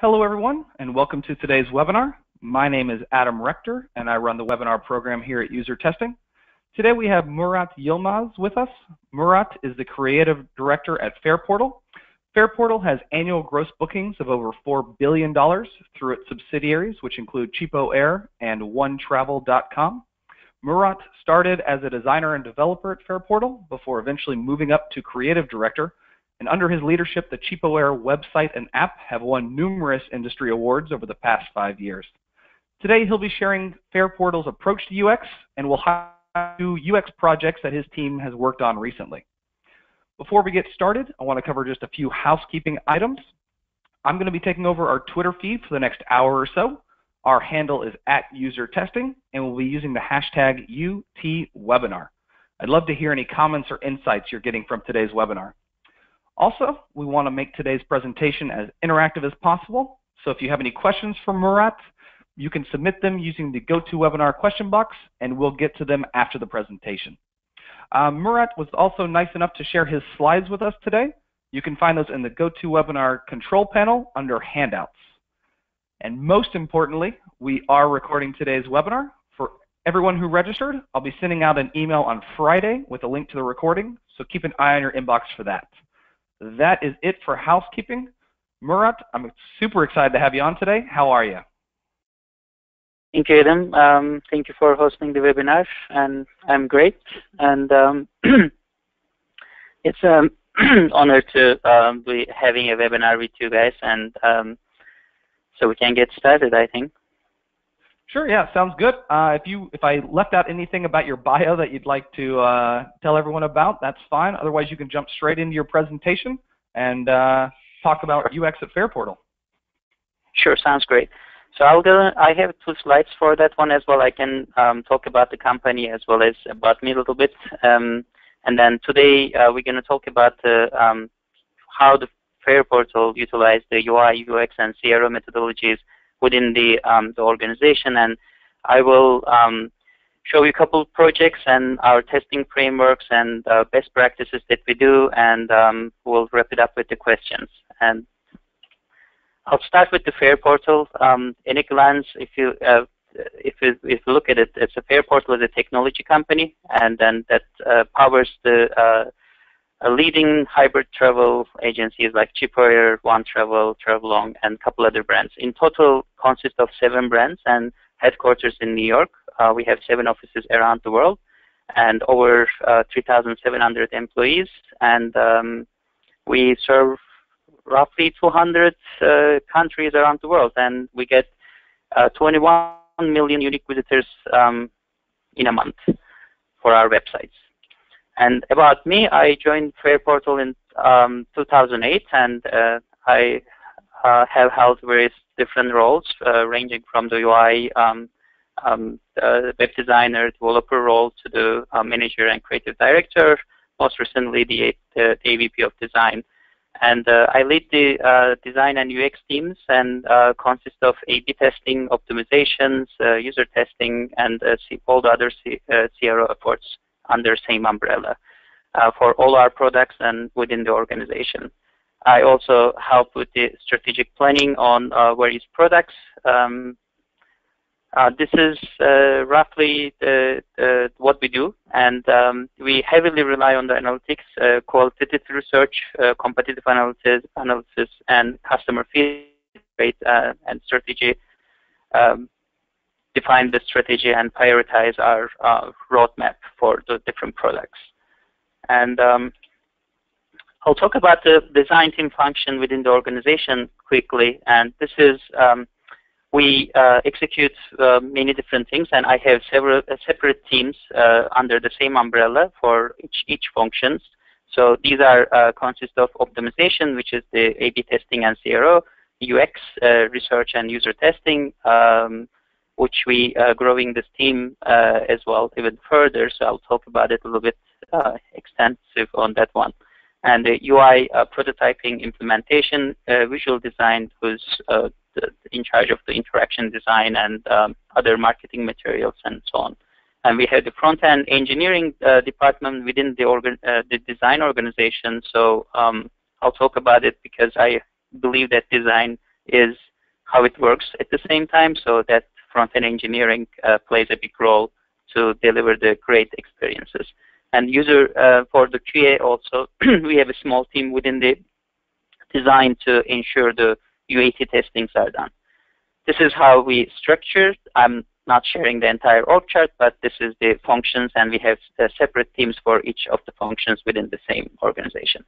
Hello everyone and welcome to today's webinar. My name is Adam Rector and I run the webinar program here at User Testing. Today we have Murat Yilmaz with us. Murat is the creative director at Fareportal. Fareportal has annual gross bookings of over $4 billion through its subsidiaries which include CheapOair and OneTravel.com. Murat started as a designer and developer at Fareportal before eventually moving up to creative director and under his leadership, the CheapOair website and app have won numerous industry awards over the past five years. Today, he'll be sharing Fareportal's approach to UX and will highlight UX projects that his team has worked on recently. Before we get started, I want to cover just a few housekeeping items. I'm going to be taking over our Twitter feed for the next hour or so. Our handle is at and we'll be using the hashtag UTWebinar. I'd love to hear any comments or insights you're getting from today's webinar. Also, we want to make today's presentation as interactive as possible. So if you have any questions for Murat, you can submit them using the GoToWebinar question box, and we'll get to them after the presentation. Um, Murat was also nice enough to share his slides with us today. You can find those in the GoToWebinar control panel under Handouts. And most importantly, we are recording today's webinar. For everyone who registered, I'll be sending out an email on Friday with a link to the recording, so keep an eye on your inbox for that that is it for housekeeping. Murat, I'm super excited to have you on today. How are you? Thank you, Adam. Um, thank you for hosting the webinar, and I'm great. And um, it's an um, honor to um, be having a webinar with you guys, and um, so we can get started, I think. Sure. Yeah, sounds good. Uh, if you if I left out anything about your bio that you'd like to uh, tell everyone about, that's fine. Otherwise, you can jump straight into your presentation and uh, talk about UX at Fareportal. Sure, sounds great. So I'll go. I have two slides for that one as well. I can um, talk about the company as well as about me a little bit. Um, and then today uh, we're going to talk about the, um, how the Fareportal utilize the UI, UX, and CRO methodologies within the, um, the organization. And I will um, show you a couple of projects and our testing frameworks and uh, best practices that we do, and um, we'll wrap it up with the questions. And I'll start with the Fareportal. Um, in a glance, if you uh, if you, if you look at it, it's a Fareportal is a technology company, and then that uh, powers the uh, leading hybrid travel agencies like CheapOair, One Travel, Travelong, and a couple other brands. In total, consists of seven brands and headquarters in New York. Uh, we have seven offices around the world and over uh, 3,700 employees. And um, we serve roughly 200 uh, countries around the world, and we get uh, 21 million unique visitors um, in a month for our websites. And about me, I joined Fareportal in um, 2008, and uh, I uh, have held various different roles, uh, ranging from the UI um, um, web designer, developer role to the uh, manager and creative director, most recently the, the, the AVP of design. And uh, I lead the uh, design and UX teams and consist of A-B testing, optimizations, user testing, and all the other C CRO efforts under same umbrella uh, for all our products and within the organization. I also help with the strategic planning on uh, various products. Um, uh, this is uh, roughly the, what we do, and um, we heavily rely on the analytics, uh, qualitative research, uh, competitive analysis, analysis, and customer feedback and strategy um, define the strategy and prioritize our uh, roadmap for the different products. And um, I'll talk about the design team function within the organization quickly. And this is, um, we uh, execute uh, many different things, and I have several uh, separate teams uh, under the same umbrella for each, each functions. So these are uh, consist of optimization, which is the A/B testing and CRO, UX research and user testing, um, which we are growing this team uh, as well even further. So I'll talk about it a little bit uh, extensive on that one. And the UI uh, prototyping implementation, uh, visual design, who's uh, in charge of the interaction design and um, other marketing materials and so on. And we have the front-end engineering uh, department within the, organ the design organization. So um, I'll talk about it because I believe that design is how it works at the same time so that front-end engineering uh, plays a big role to deliver the great experiences. And user uh, for the QA also, we have a small team within the design to ensure the UAT testings are done. This is how we structure. I'm not sharing the entire org chart, but this is the functions, and we have uh, separate teams for each of the functions within the same organization.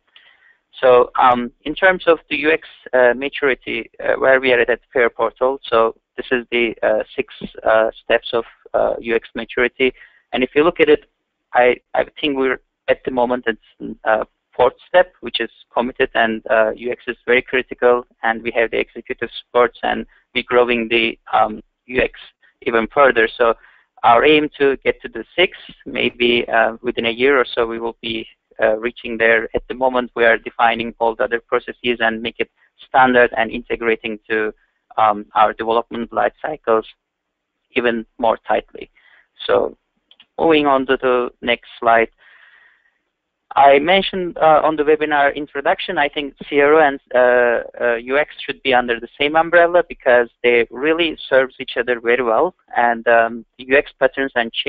So um, in terms of the UX uh, maturity, uh, where we are at Fareportal, so this is the uh, six uh, steps of UX uh, maturity. And if you look at it, I, I think we're at the moment at fourth step, which is committed, and UX is very critical, and we have the executive supports, and we're growing the um, UX even further. So our aim to get to the six, maybe uh, within a year or so, we will be uh, reaching there. At the moment, we are defining all the other processes and make it standard and integrating to um, our development life cycles even more tightly. So moving on to the next slide. I mentioned uh, on the webinar introduction, I think CRO and uh, uh, UX should be under the same umbrella because they really serves each other very well, and um, UX patterns and ch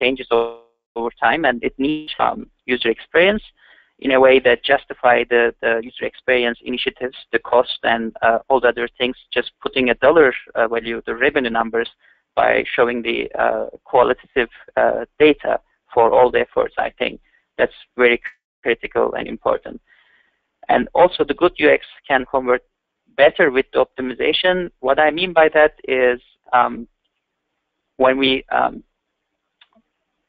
changes over time, and it needs um, user experience in a way that justify the, the user experience initiatives, the cost, and uh, all the other things. Just putting a dollar uh, value, the revenue numbers, by showing the uh, qualitative data for all the efforts, I think that's very critical and important. And also the good UX can convert better with the optimization. What I mean by that is um, when we um,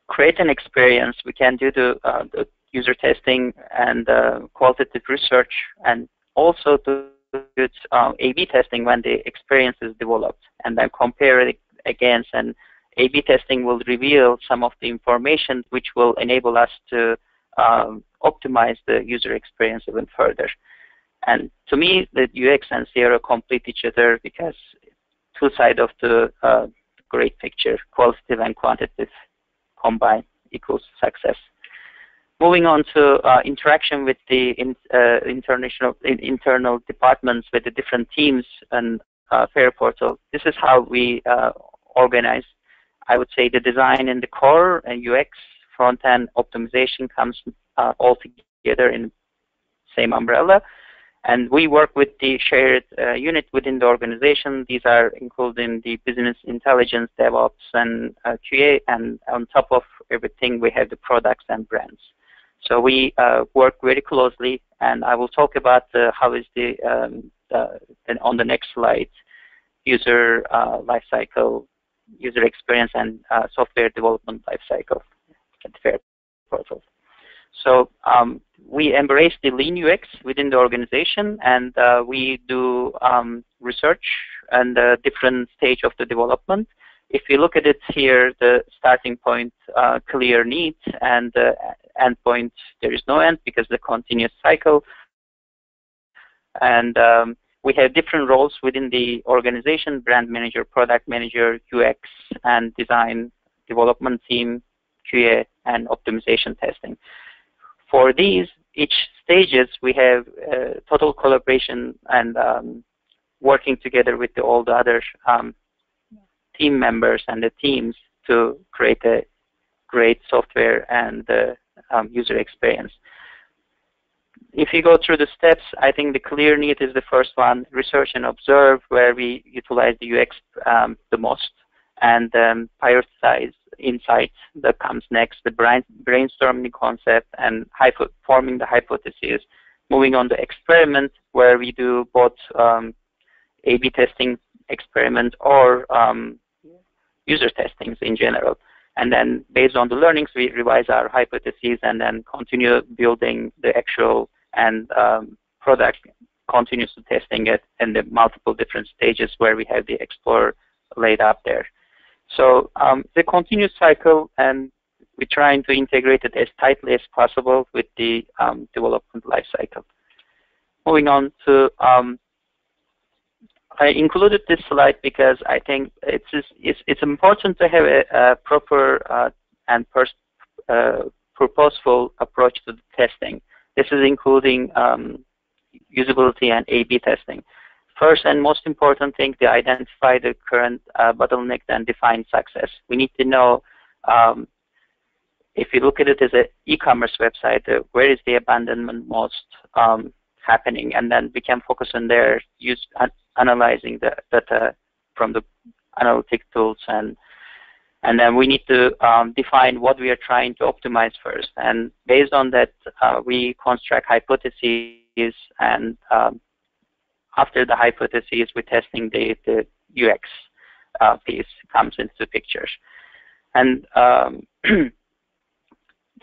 create an experience, we can do the, uh, the user testing and uh, qualitative research and also to do uh, A-B testing when the experience is developed and then compare it against and a-B testing will reveal some of the information which will enable us to um, optimize the user experience even further. And to me, the UX and CRO complete each other because two sides of the uh, great picture, qualitative and quantitative combined equals success. Moving on to uh, interaction with the in, uh, international in, internal departments with the different teams and uh, Fareportal. This is how we uh, organize I would say the design and the core and UX front-end optimization comes uh, all together in same umbrella. And we work with the shared uh, unit within the organization. These are including the business intelligence, DevOps, and uh, QA. And on top of everything, we have the products and brands. So we uh, work very closely, and I will talk about uh, how is the, um, on the next slide, user uh, lifecycle user experience and uh, software development lifecycle at FAIR portal. So um, we embrace the lean UX within the organization, and uh, we do um, research and uh, different stage of the development. If you look at it here, the starting point, uh, clear needs, and the end point, there is no end because the continuous cycle. And um, we have different roles within the organization, brand manager, product manager, UX, and design development team, QA, and optimization testing. For these, each stages, we have uh, total collaboration and um, working together with the, all the other um, team members and the teams to create a great software and uh, um, user experience if you go through the steps, I think the clear need is the first one, research and observe, where we utilize the UX um, the most, and um, prioritize insights that comes next, the brain, brainstorming concept and forming the hypothesis. Moving on to experiment, where we do both um, A-B testing experiment or um, user testings in general. And then based on the learnings, we revise our hypotheses and then continue building the actual and um, product continues to testing it in the multiple different stages where we have the Explorer laid up there. So um, the continuous cycle, and we're trying to integrate it as tightly as possible with the um, development lifecycle. Moving on to, um, I included this slide because I think it's it's, it's important to have a, a proper uh, and uh, purposeful approach to the testing. This is including um, usability and A-B testing. first and most important thing to identify the current uh, bottleneck and define success. We need to know um, if you look at it as an e-commerce website, uh, where is the abandonment most um, happening, and then we can focus on there, use analyzing the data from the analytic tools, and and then we need to um, define what we are trying to optimize first. And based on that, uh, we construct hypotheses, and um, after the hypotheses, we're testing the, the UX uh, piece comes into picture. And um,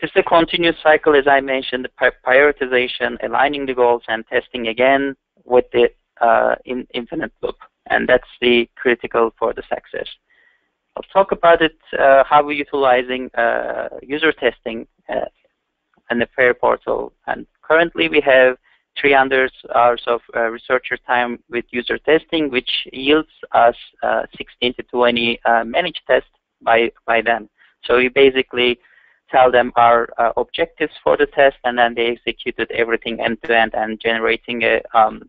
Just a continuous cycle, as I mentioned, the prioritization, aligning the goals, and testing again with the uh, in infinite loop. And that's the critical for the success. I'll talk about it, uh, how we're utilizing uh, user testing uh, in the Fareportal. And currently we have 300 hours of uh, researcher time with user testing, which yields us uh, 16 to 20 managed tests by, by them. So we basically tell them our uh, objectives for the test, and then they executed everything end to end and generating a um, uh,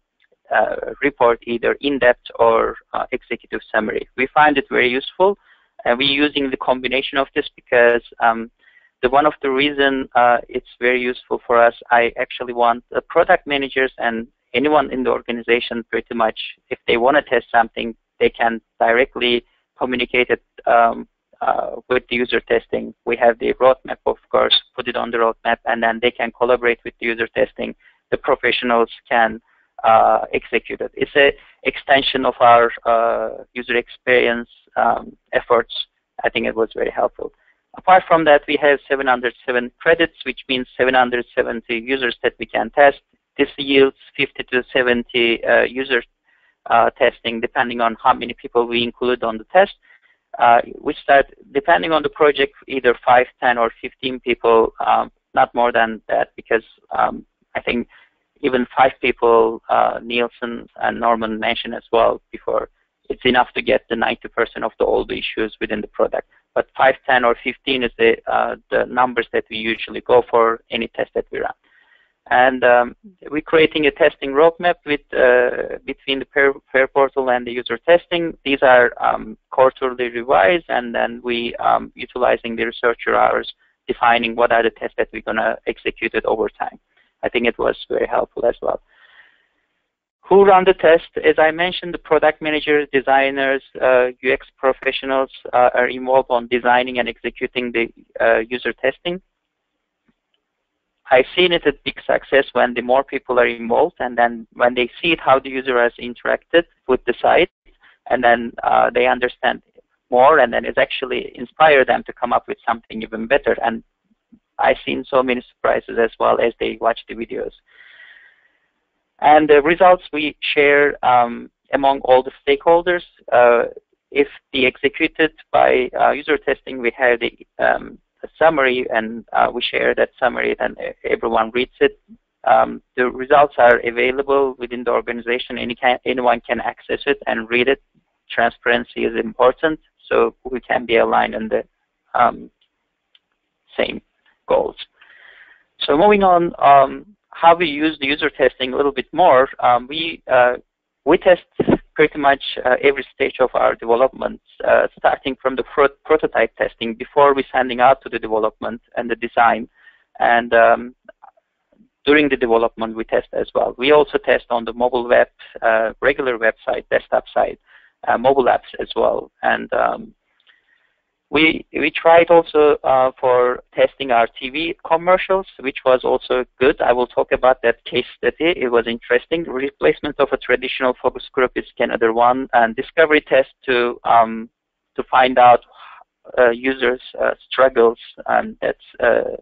report either in depth or uh, executive summary. We find it very useful, and we're using the combination of this because um, the one of the reason uh, it's very useful for us. I actually want the product managers and anyone in the organization pretty much if they want to test something, they can directly communicate it um, uh, with the user testing. We have the roadmap, of course, put it on the roadmap, and then they can collaborate with the user testing. The professionals can uh, execute. It's an extension of our uh, user experience um, efforts. I think it was very helpful. Apart from that, we have 707 credits, which means 770 users that we can test. This yields 50 to 70 uh, user uh, testing, depending on how many people we include on the test uh, we start, depending on the project, either 5, 10, or 15 people, um, not more than that, because um, I think even five people, uh, Nielsen and Norman mentioned as well before, it's enough to get the 90% of the old issues within the product. But 5, 10, or 15 is the, uh, the numbers that we usually go for any test that we run. And um, we're creating a testing roadmap with uh, between the Fair, Fair, portal and the user testing. These are um, quarterly revised, and then we um, utilizing the researcher hours, defining what are the tests that we're going to execute it over time. I think it was very helpful as well. Who run the test? As I mentioned, the product managers, designers, uh, UX professionals uh, are involved on designing and executing the uh, user testing. I've seen it a big success when the more people are involved and then when they see it, how the user has interacted with the site and then uh, they understand more and then it's actually inspired them to come up with something even better. And I've seen so many surprises as well as they watch the videos. And the results we share um, among all the stakeholders. Uh, if the executed by uh, user testing, we have the um, a summary and uh, we share that summary and everyone reads it. Um, the results are available within the organization. Any can, anyone can access it and read it. Transparency is important, so we can be aligned on the um, same goals. So moving on, um, how we use the user testing a little bit more. Um, we uh, we test pretty much uh, every stage of our development, uh, starting from the pro prototype testing before we sending out to the development and the design. And um, during the development, we test as well. We also test on the mobile web, uh, regular website, desktop site, uh, mobile apps as well. And um, we we tried also uh, for testing our TV commercials, which was also good. I will talk about that case study. It was interesting. Replacement of a traditional focus group is another one, and discovery test to um, to find out uh, users' uh, struggles, and that's uh,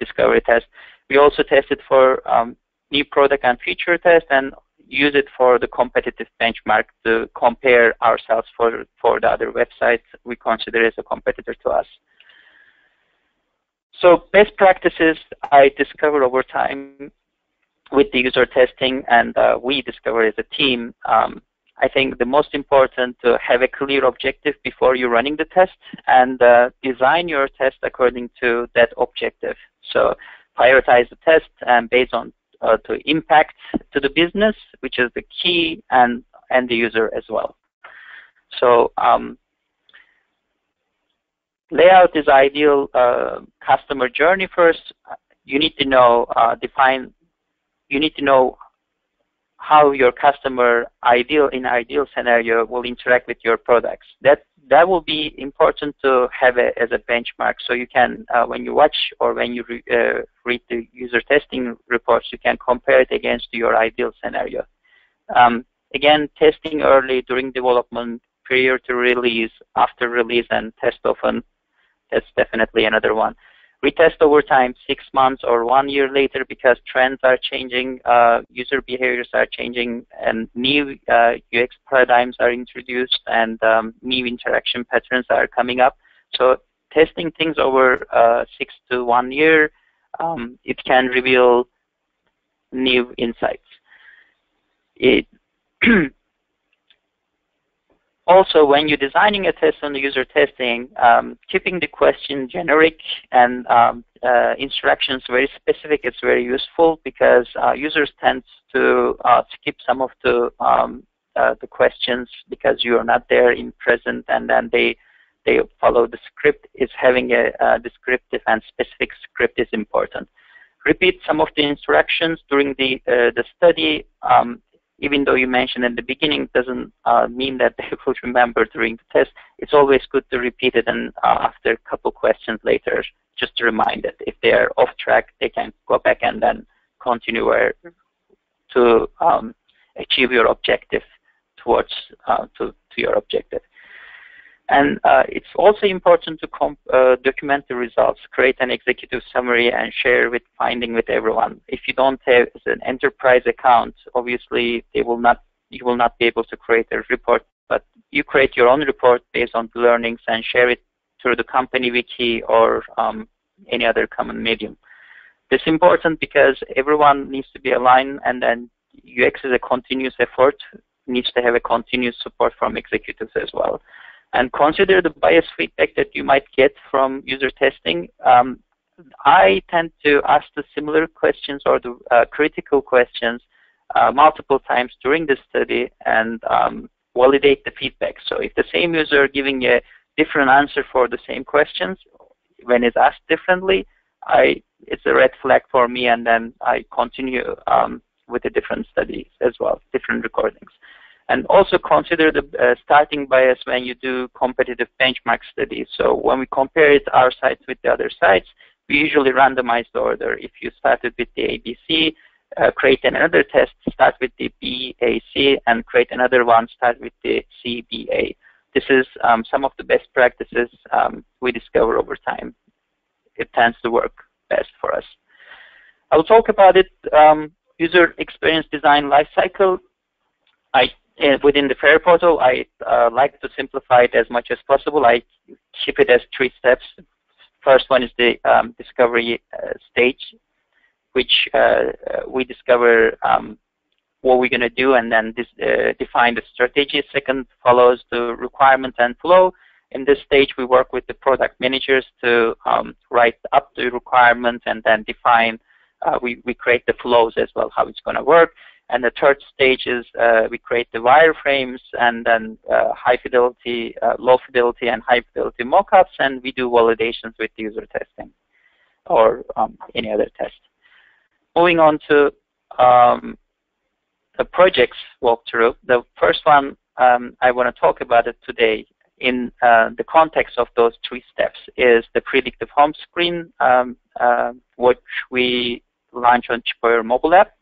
discovery test. We also tested for um, new product and feature test, and use it for the competitive benchmark to compare ourselves for, for the other websites we consider as a competitor to us. So best practices I discovered over time with the user testing and uh, we discovered as a team, um, I think the most important to have a clear objective before you're running the test and uh, design your test according to that objective. So prioritize the test and based on uh, to impact to the business, which is the key, and and the user as well. So um, layout is ideal uh, customer journey first. You need to know, uh, define, you need to know how your customer ideal in ideal scenario will interact with your products. That that will be important to have a, as a benchmark. So you can, uh, when you watch or when you re, uh, read the user testing reports, you can compare it against your ideal scenario. Um, again, testing early during development, prior to release, after release, and test often. That's definitely another one retest over time, six months or one year later, because trends are changing, uh, user behaviors are changing, and new uh, UX paradigms are introduced, and um, new interaction patterns are coming up. So testing things over uh, six to one year, um, it can reveal new insights. It also, when you're designing a test on the user testing, um, keeping the question generic and um, uh, instructions very specific is very useful because uh, users tend to uh, skip some of the um, uh, the questions because you are not there in present, and then they they follow the script. Is having a, a descriptive and specific script is important repeat some of the instructions during the uh, the study. Um, even though you mentioned at the beginning, doesn't uh, mean that they will remember during the test. It's always good to repeat it and uh, after a couple questions later, just to remind it. If they are off track, they can go back and then continue where to um, achieve your objective towards uh, to, to your objective. And uh, it's also important to uh, document the results, create an executive summary, and share with finding with everyone. If you don't have an enterprise account, obviously they will not you will not be able to create a report. But you create your own report based on the learnings and share it through the company wiki or um, any other common medium. This is important because everyone needs to be aligned, and then UX is a continuous effort, needs to have a continuous support from executives as well and consider the bias feedback that you might get from user testing. Um, I tend to ask the similar questions or the uh, critical questions uh, multiple times during the study and um, validate the feedback. So if the same user giving a different answer for the same questions when it's asked differently, I it's a red flag for me, and then I continue um, with the different studies as well, different recordings. And also consider the uh, starting bias when you do competitive benchmark studies. So when we compare it, our sites with the other sites, we usually randomize the order. If you started with the ABC, uh, create another test, start with the BAC, and create another one, start with the CBA. This is um, some of the best practices um, we discover over time. It tends to work best for us. I will talk about it, um, user experience design lifecycle. I within the Fareportal, I uh, like to simplify it as much as possible. I keep it as three steps. First one is the um, discovery uh, stage, which uh, uh, we discover um, what we're going to do and then this, uh, define the strategy. Second follows the requirement and flow. In this stage, we work with the product managers to um, write up the requirements and then define, we, we create the flows as well, how it's going to work. And the third stage is uh, we create the wireframes and then uh, high fidelity, uh, low fidelity, and high fidelity mockups, and we do validations with user testing or um, any other test. Moving on to um, the projects walkthrough. The first one um, I want to talk about it today in uh, the context of those three steps is the predictive home screen, um, uh, which we launched on CheapOair mobile app.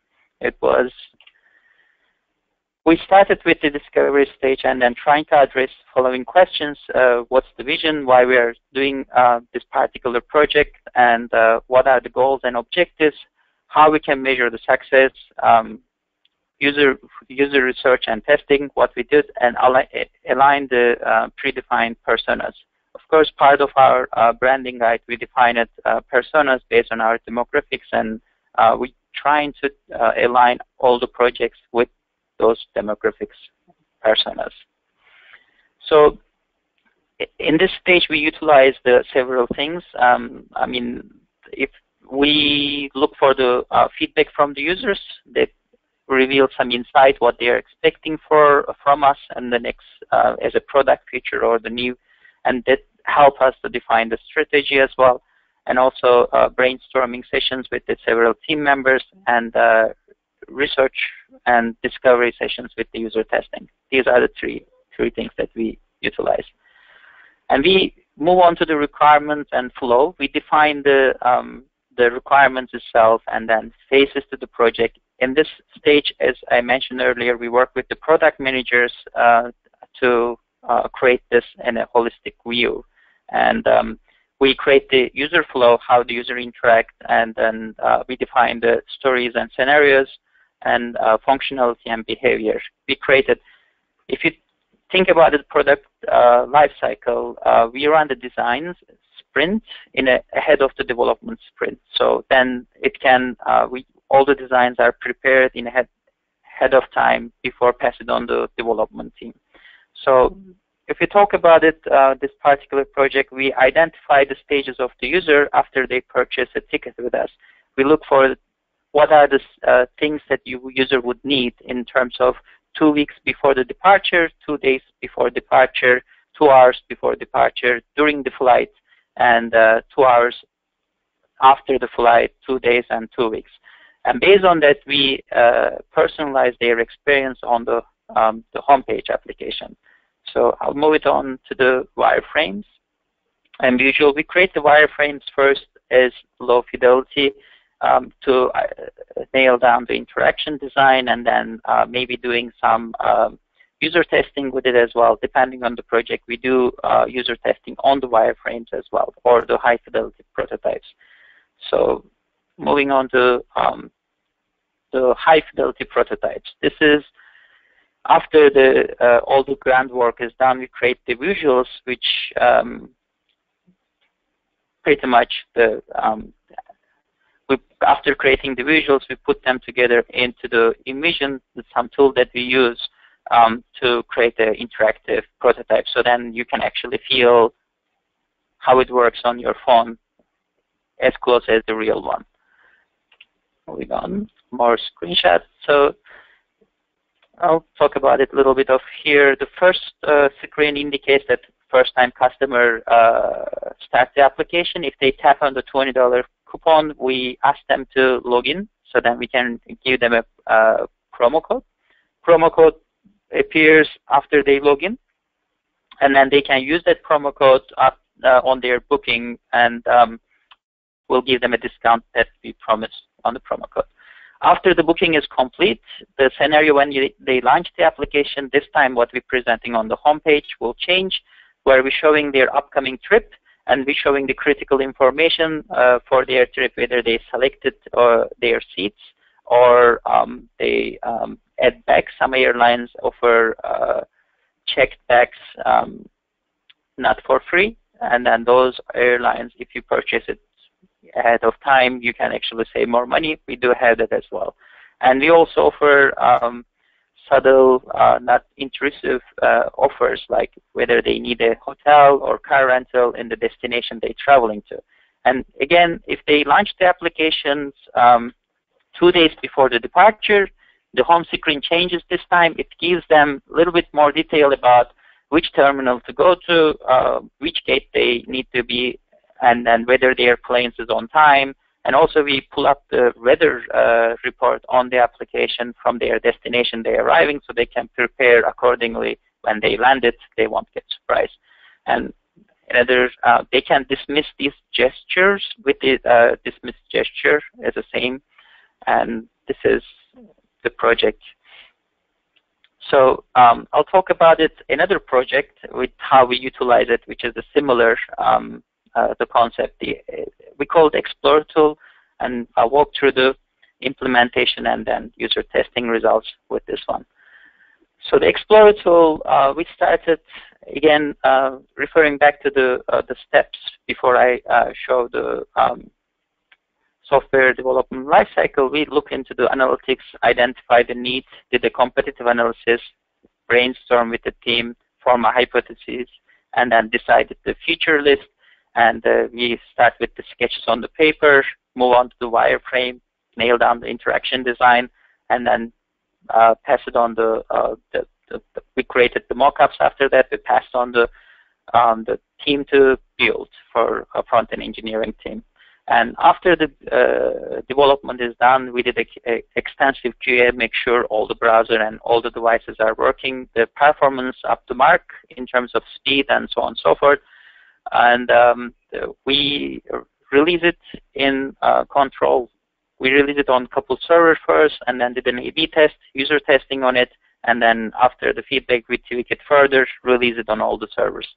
It was we started with the discovery stage and then trying to address following questions. Uh, what's the vision, why we are doing uh, this particular project, and uh, what are the goals and objectives, how we can measure the success, um, user, user research and testing, what we did, and align the uh, predefined personas. Of course, part of our uh, branding guide, we define it uh, personas based on our demographics, and we trying to align all the projects with those demographics personas. So in this stage, we utilize the several things. Um, I mean, if we look for the uh, feedback from the users, that reveal some insight what they are expecting for from us and the next uh, as a product feature or the new, and that help us to define the strategy as well, and also uh, brainstorming sessions with the several team members and uh, research and discovery sessions with the user testing. These are the three three things that we utilize. And we move on to the requirements and flow. We define the um, the requirements itself and then phases to the project. In this stage, as I mentioned earlier, we work with the product managers uh, to uh, create this in a holistic view. And um, we create the user flow, how the user interact, and then uh, we define the stories and scenarios and uh, functionality and behavior. We created, if you think about the product uh, lifecycle, uh, we run the designs sprint in a, ahead of the development sprint. So then it can, uh, we, all the designs are prepared in ahead, ahead of time before passing on the development team. So if we talk about it, uh, this particular project, we identify the stages of the user after they purchase a ticket with us. We look for what are the uh, things that you user would need in terms of two weeks before the departure, two days before departure, two hours before departure, during the flight, and uh, two hours after the flight, two days and two weeks. And based on that, we uh, personalize their experience on the, um, the homepage application. So I'll move it on to the wireframes. And usually we create the wireframes first as low fidelity um, to uh, nail down the interaction design and then uh, maybe doing some um, user testing with it as well. Depending on the project, we do uh, user testing on the wireframes as well, or the high fidelity prototypes. So moving on to um, the high fidelity prototypes. This is after the uh, all the groundwork is done, we create the visuals, which um, pretty much the um, we, after creating the visuals, we put them together into the InVision, some tool that we use um, to create an interactive prototype. So then you can actually feel how it works on your phone as close as the real one. Moving on, more screenshots. So I'll talk about it a little bit of here. The first uh, screen indicates that first time customer uh, starts the application. If they tap on the $20 coupon, we ask them to log in so then we can give them a uh, promo code. Promo code appears after they log in, and then they can use that promo code up, uh, on their booking, and um, we'll give them a discount that we promised on the promo code. After the booking is complete, the scenario when you, they launch the application, this time what we're presenting on the homepage will change, where we're showing their upcoming trip, and we're showing the critical information uh, for their trip, whether they selected uh, their seats or um, they um, add back. Some airlines offer uh, checked bags um, not for free, and then those airlines, if you purchase it ahead of time, you can actually save more money. We do have that as well. And we also offer um, subtle, uh, not intrusive uh, offers like whether they need a hotel or car rental in the destination they're traveling to. And again, if they launch the applications um, two days before the departure, the home screen changes this time. It gives them a little bit more detail about which terminal to go to, uh, which gate they need to be, and, and whether their planes is on time, and also we pull up the weather uh, report on the application from their destination they're arriving so they can prepare accordingly when they landed. They won't get surprised. And another, uh, they can dismiss these gestures with the uh, dismiss gesture as the same. And this is the project. So um, I'll talk about it another project with how we utilize it, which is a similar um, the concept. The, we call it Explore tool, and I'll walk through the implementation and then user testing results with this one. So the Explorer tool, uh, we started again uh, referring back to the uh, the steps before I uh, show the um, software development lifecycle. We look into the analytics, identify the needs, did a competitive analysis, brainstorm with the team, form a hypothesis, and then decided the feature list and uh, we start with the sketches on the paper, move on to the wireframe, nail down the interaction design, and then uh, pass it on the, uh, the, the, the, we created the mockups after that. We passed on the um, the team to build for a front-end engineering team. And after the uh, development is done, we did a, a extensive QA, make sure all the browser and all the devices are working, the performance up to mark in terms of speed and so on and so forth. And um, we release it in uh, control we release it on couple servers first and then did an A-B test, user testing on it, and then after the feedback we tweak it further, release it on all the servers.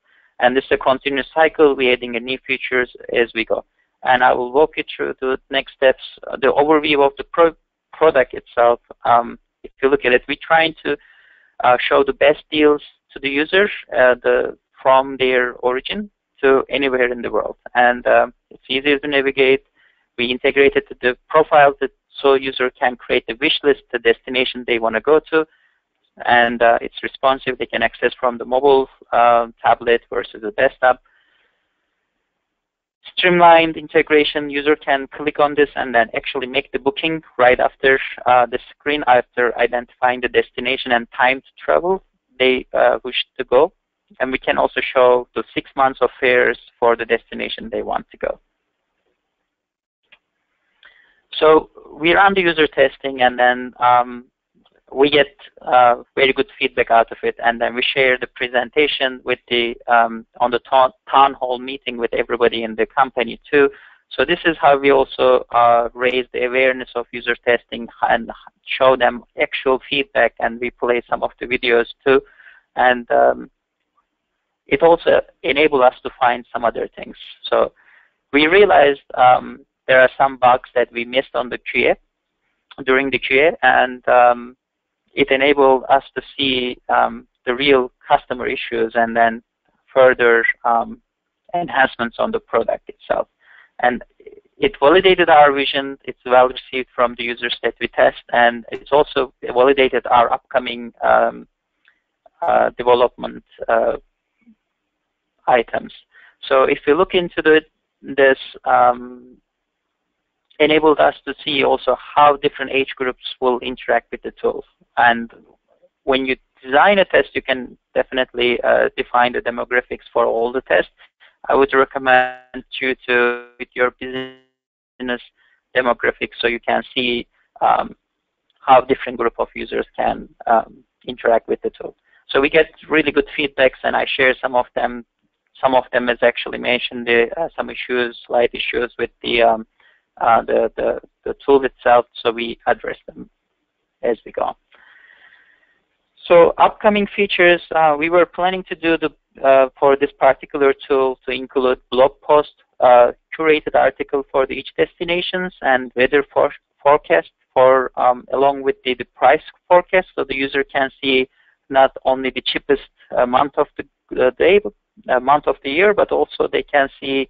And this is a continuous cycle, we're adding new features as we go. And I will walk you through the next steps, uh, the overview of the pro product itself. Um, if you look at it, we're trying to uh, show the best deals to the users uh, the, from their origin to anywhere in the world. And uh, it's easier to navigate, we integrated the profile that so user can create a wish list, the destination they want to go to, and uh, it's responsive. They can access from the mobile uh, tablet versus the desktop. Streamlined integration, user can click on this and then actually make the booking right after uh, the screen after identifying the destination and time to travel they uh, wish to go. And we can also show the six months of fares for the destination they want to go. So we run the user testing and then um, we get uh, very good feedback out of it and then we share the presentation with the um, on the town, hall meeting with everybody in the company too. So this is how we also uh, raise the awareness of user testing and show them actual feedback and we play some of the videos too. And um, it also enabled us to find some other things. So we realized um, there are some bugs that we missed on the QA during the QA, and um, it enabled us to see um, the real customer issues and then further um, enhancements on the product itself. And it validated our vision. It's well received from the users that we test, and it's also validated our upcoming um, uh, development uh, items. So if you look into the, this um, enabled us to see also how different age groups will interact with the tool. And when you design a test, you can definitely uh, define the demographics for all the tests. I would recommend you to with your business demographics so you can see um, how different group of users can um, interact with the tool. So we get really good feedbacks, and I share some of them. Some of them is actually mentioned some issues, slight issues with the um, uh, the, the, the tool itself, so we address them as we go. So upcoming features, uh, we were planning to do the uh, for this particular tool to include blog post, uh, curated article for the each destinations, and weather for forecast for um, along with the, the price forecast, so the user can see not only the cheapest uh, month of the uh, day, month of the year, but also they can see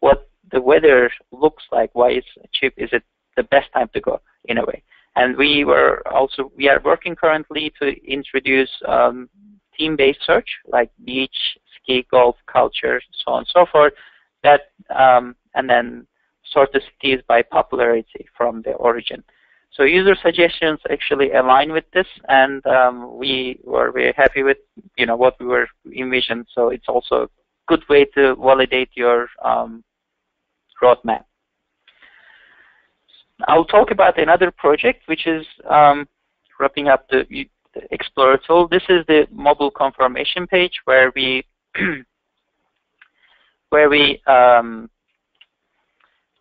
what the weather looks like, why it's cheap, is it the best time to go in a way. And we were also, we are working currently to introduce um, team-based search like beach, ski, golf, culture, so on and so forth, that, um, and then sort the cities by popularity from the origin. So user suggestions actually align with this, and um, we were very happy with you know what we were envisioned. So it's also a good way to validate your um, roadmap. I'll talk about another project which is um, wrapping up the, the Explorer tool. This is the mobile confirmation page where we where we um,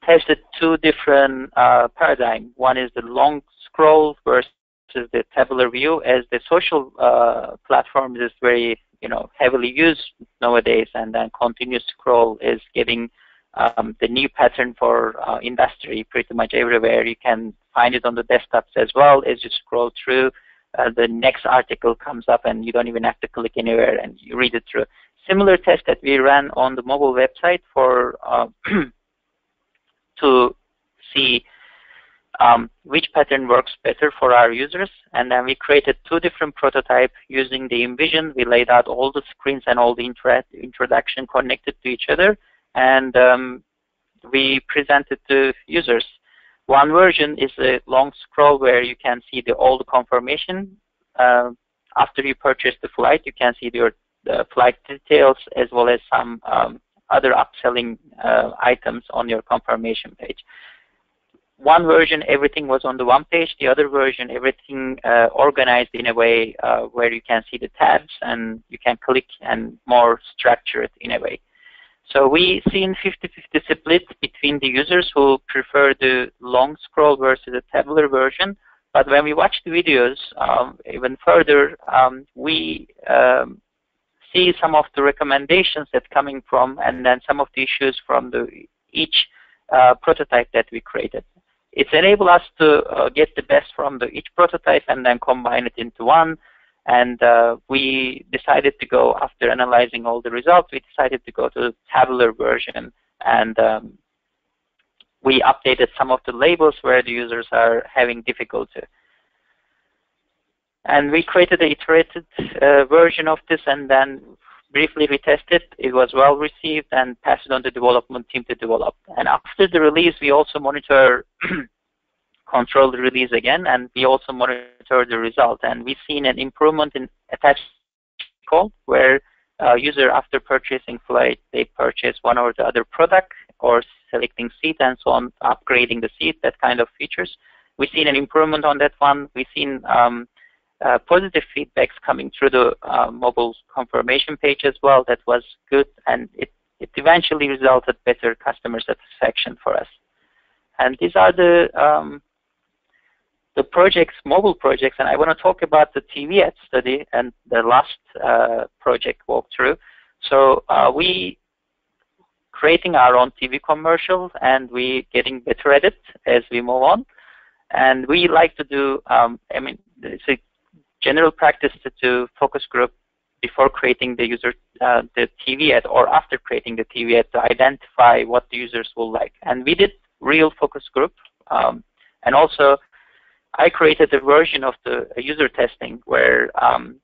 tested two different uh, paradigms. One is the long scroll versus the tabular view, as the social uh, platforms is very you know heavily used nowadays, and then continuous scroll is getting um, the new pattern for uh, industry pretty much everywhere. You can find it on the desktops as well as you scroll through. Uh, the next article comes up and you don't even have to click anywhere and you read it through. Similar test that we ran on the mobile website for uh, to see um, which pattern works better for our users. And then we created two different prototypes using the InVision. We laid out all the screens and all the introduction connected to each other and um, we presented to users. One version is a long scroll where you can see the old confirmation. Uh, after you purchase the flight, you can see your flight details as well as some um, other upselling uh, items on your confirmation page. One version, everything was on the one page. The other version, everything uh, organized in a way uh, where you can see the tabs and you can click and more structured in a way. So we seen 50-50 split between the users who prefer the long scroll versus the tabular version. But when we watch the videos um, even further, um, we um, see some of the recommendations that coming from and then some of the issues from the each uh, prototype that we created. It's enabled us to uh, get the best from the each prototype and then combine it into one and uh, we decided to go, after analyzing all the results, we decided to go to the tabular version. And um, we updated some of the labels where the users are having difficulty. And we created an iterated uh, version of this and then briefly retested. It was well received and passed it on to the development team to develop. And after the release, we also monitor control the release again, and we also monitor the result. And we've seen an improvement in attached call, where uh, user after purchasing flight, they purchase one or the other product or selecting seat and so on, upgrading the seat, that kind of features. We've seen an improvement on that one. We've seen um, uh, positive feedbacks coming through the uh, mobile confirmation page as well. That was good, and it, it eventually resulted better customer satisfaction for us. And these are the um, the projects, mobile projects, and I want to talk about the TV ad study and the last uh, project walkthrough. So uh, we creating our own TV commercials, and we getting better at it as we move on. And we like to do, um, I mean, it's a general practice to do focus group before creating the user uh, the TV ad or after creating the TV ad to identify what the users will like. And we did real focus group. Um, and also I created a version of the user testing where um,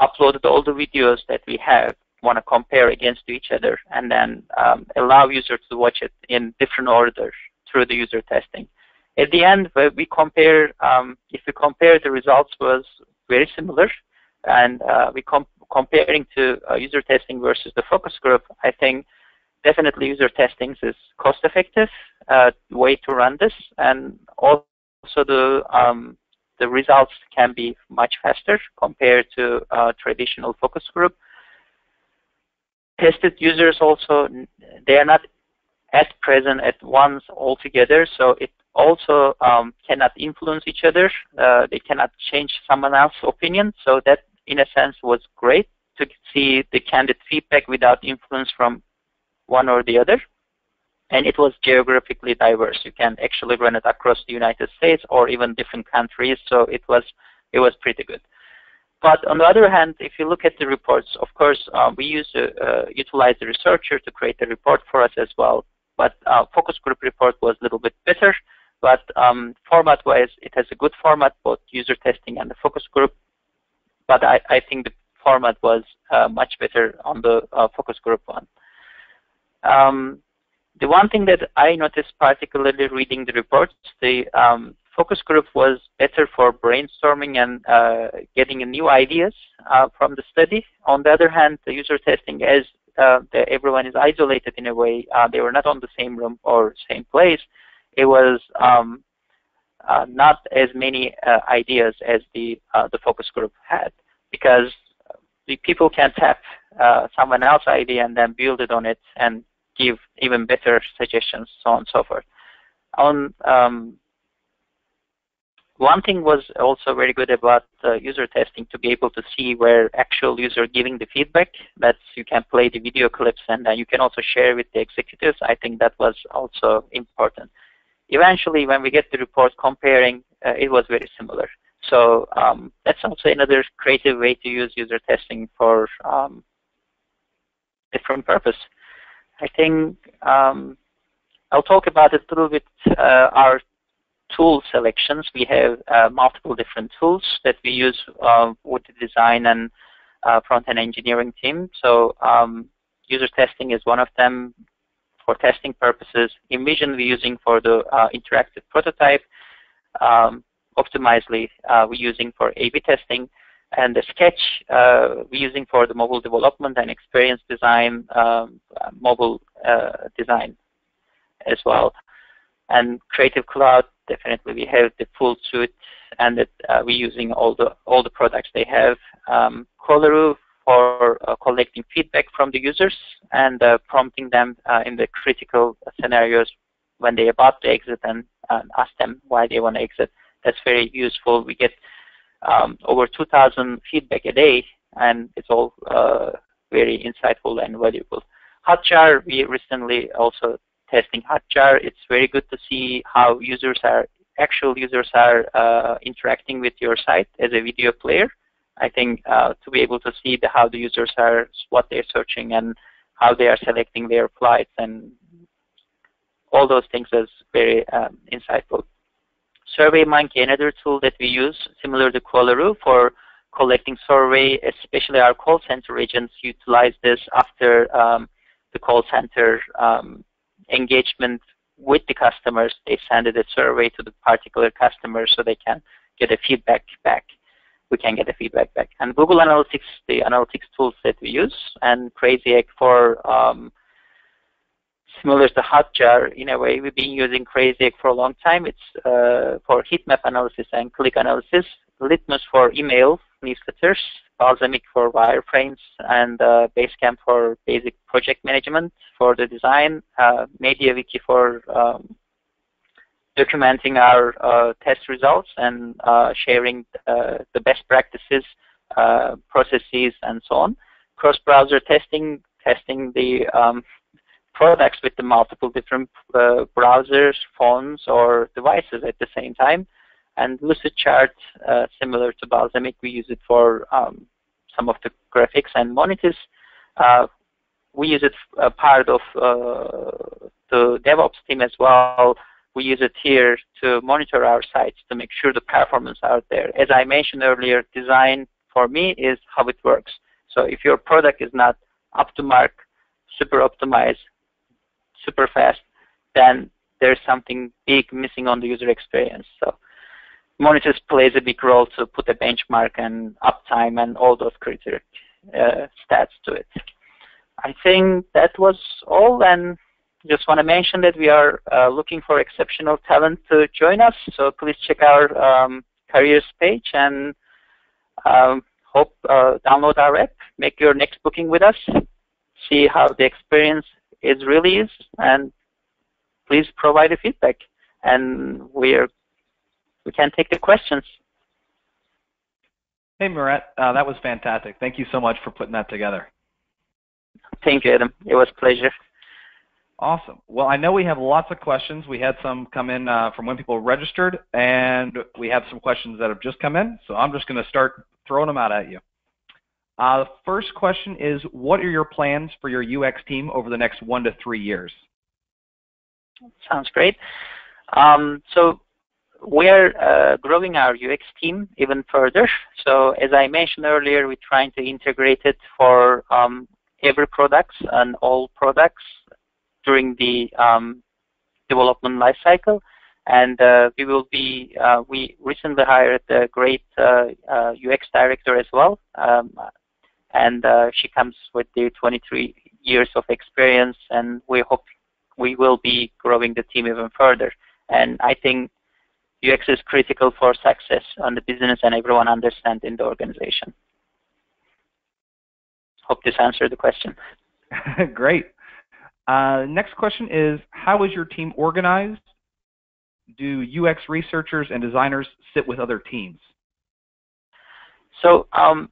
uploaded all the videos that we have, want to compare against each other, and then um, allow users to watch it in different order through the user testing. At the end, we compare, um, if we compare the results was very similar, and uh, we com comparing to uh, user testing versus the focus group, I think definitely user testing is cost-effective uh, way to run this, and also the um, the results can be much faster compared to traditional focus group. Tested users also, they are not at present at once altogether, so it also um, cannot influence each other. Uh, they cannot change someone else's opinion, so that in a sense was great to see the candid feedback without influence from one or the other and it was geographically diverse. You can actually run it across the United States or even different countries, so it was it was pretty good. But on the other hand, if you look at the reports, of course, uh, we use uh, uh, utilize the researcher to create a report for us as well. But uh, focus group report was a little bit better. But um, format-wise, it has a good format, both user testing and the focus group. But I, I think the format was uh, much better on the uh, focus group one. Um, the one thing that I noticed particularly reading the reports, the um, focus group was better for brainstorming and uh, getting new ideas uh, from the study. On the other hand, the user testing, as uh, everyone is isolated in a way, uh, they were not on the same room or same place. It was um, uh, not as many uh, ideas as the the focus group had because the people can tap someone else's idea and then build it on it and give even better suggestions, so on and so forth. On um, one thing was also very good about uh, user testing to be able to see where actual user giving the feedback. That you can play the video clips and then you can also share with the executives. I think that was also important. Eventually, when we get the report comparing, uh, it was very similar. So um, that's also another creative way to use user testing for um, different purpose. I think um, I'll talk about it a little bit, uh, our tool selections. We have uh, multiple different tools that we use uh, with the design and uh, front-end engineering team. So um, user testing is one of them. for testing purposes. InVision we're using for the uh, interactive prototype. Um, Optimizely uh, we're using for A-B testing. And the Sketch uh, we're using for the mobile development and experience design, um, mobile design as well. And Creative Cloud, definitely we have the full suite and uh, we're using all the all the products they have. Um, for uh, collecting feedback from the users and uh, prompting them uh, in the critical scenarios when they're about to exit and ask them why they want to exit. That's very useful. We get um, over 2,000 feedback a day, and it's all uh, very insightful and valuable. Hotjar, we recently also testing Hotjar. It's very good to see how users are actual users are uh, interacting with your site as a video player. I think uh, to be able to see the, how the users are, what they're searching, and how they are selecting their flights, and all those things is very um, insightful. SurveyMonkey, another tool that we use, similar to Qualaroo, for collecting survey, especially our call center agents utilize this after um, the call center um, engagement with the customers. They send a survey to the particular customer so they can get a feedback back. We can get a feedback back. And Google Analytics, the analytics tools that we use, and Crazy Egg for um, similar to Hotjar in a way. We've been using Crazy Egg for a long time. It's uh, for heat map analysis and click analysis, Litmus for email newsletters, Balsamiq for wireframes, and uh, Basecamp for basic project management for the design, uh, MediaWiki for um, documenting our uh, test results and uh, sharing uh, the best practices, uh, processes, and so on. Cross-browser testing, testing the um, products with the multiple different browsers, phones, or devices at the same time. And Lucidchart, uh, similar to Balsamiq, we use it for um, some of the graphics and monitors. Uh, we use it uh, part of uh, the DevOps team as well. We use it here to monitor our sites to make sure the performance out there. As I mentioned earlier, design for me is how it works. So if your product is not up to mark, super optimized, super fast, then there's something big missing on the user experience. So monitors plays a big role to put a benchmark and uptime and all those critical uh, stats to it. I think that was all and just want to mention that we are uh, looking for exceptional talent to join us. So please check our um, careers page and um, hope uh, download our app, make your next booking with us, see how the experience is really is, and please provide a feedback. And we are we can take the questions. Hey, Murat, uh, that was fantastic. Thank you so much for putting that together. Thank you, Adam. It was a pleasure. Awesome. Well, I know we have lots of questions. We had some come in uh, from when people registered, and we have some questions that have just come in. So I'm just going to start throwing them out at you. Uh, the first question is, what are your plans for your UX team over the next one to three years? Sounds great. Um, so we're uh, growing our UX team even further. So as I mentioned earlier, we're trying to integrate it for um, every products and all products during the um, development lifecycle. And uh, we will be, uh, we recently hired a great UX uh, uh, director as well. Um, and uh, she comes with the 23 years of experience and we hope we will be growing the team even further. And I think UX is critical for success on the business and everyone understand in the organization. Hope this answered the question. Great. Uh, next question is, how is your team organized? Do UX researchers and designers sit with other teams? So um,